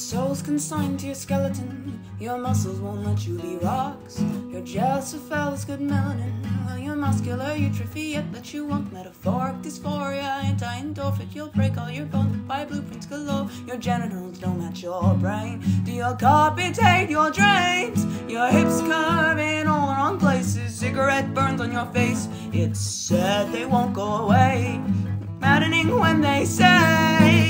soul's consigned to your skeleton. Your muscles won't let you be rocks. You're jealous of fellas good melanin. Well, you're muscular utrophy, yet that you want metaphoric dysphoria. Anti-endorphin, you'll break all your bones by blueprints galore. Your genitals don't match your brain. Do you copitate your dreams? Your hips curve in all the wrong places. Cigarette burns on your face. It's sad they won't go away. Maddening when they say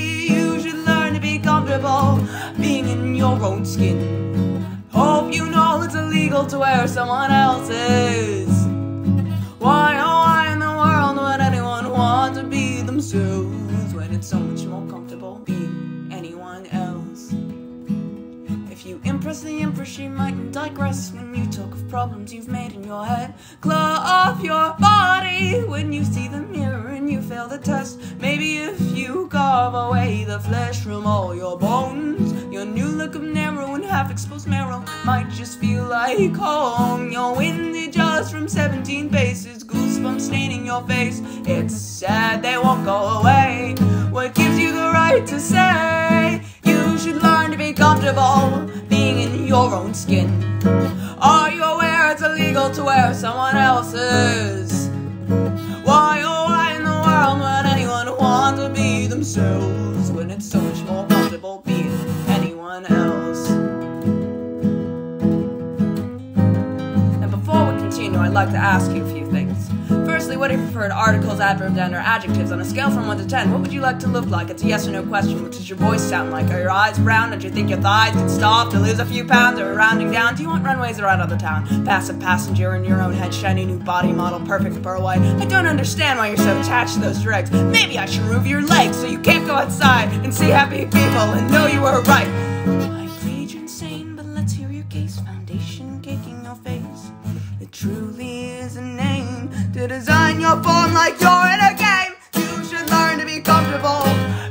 your own skin. Hope you know it's illegal to wear someone else's. Why, oh, why in the world would anyone want to be themselves when it's so much more comfortable being anyone else? If you impress the empress, she mightn't digress when you talk of problems you've made in your head. Claw off your body when you see the mirror and you fail the test. Maybe if you carve away the flesh from all your bones, look of narrow and half exposed marrow might just feel like home. You're winded just from 17 paces, goosebumps staining your face. It's sad they won't go away. What gives you the right to say you should learn to be comfortable being in your own skin? Are you aware it's illegal to wear someone else's? Why, oh, why in the world would anyone want to be themselves when it's so like to ask you a few things. Firstly, what are your preferred articles, adverbs, and or adjectives on a scale from 1 to 10? What would you like to look like? It's a yes or no question. What does your voice sound like? Are your eyes brown? Do you think your thighs could stop to lose a few pounds or rounding down? Do you want runways around other town? Passive passenger in your own head, shiny new body model, perfect pearl white. I don't understand why you're so attached to those dregs. Maybe I should remove your legs so you can't go outside and see happy people and know you were right. I plead you're insane, but let's hear your case. Foundation caking your face. It truly is a name to design your form like you're in a game. You should learn to be comfortable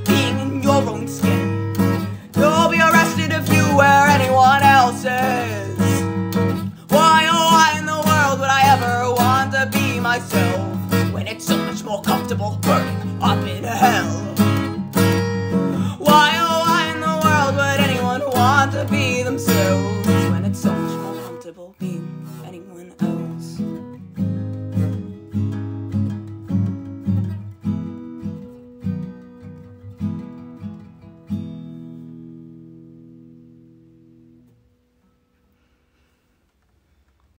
being in your own skin. You'll be arrested if you wear anyone else's. Why, oh, why in the world would I ever want to be myself when it's so much more comfortable burning up in hell? Why, oh, why in the world would anyone want to be themselves when it's so much more comfortable being anyone else?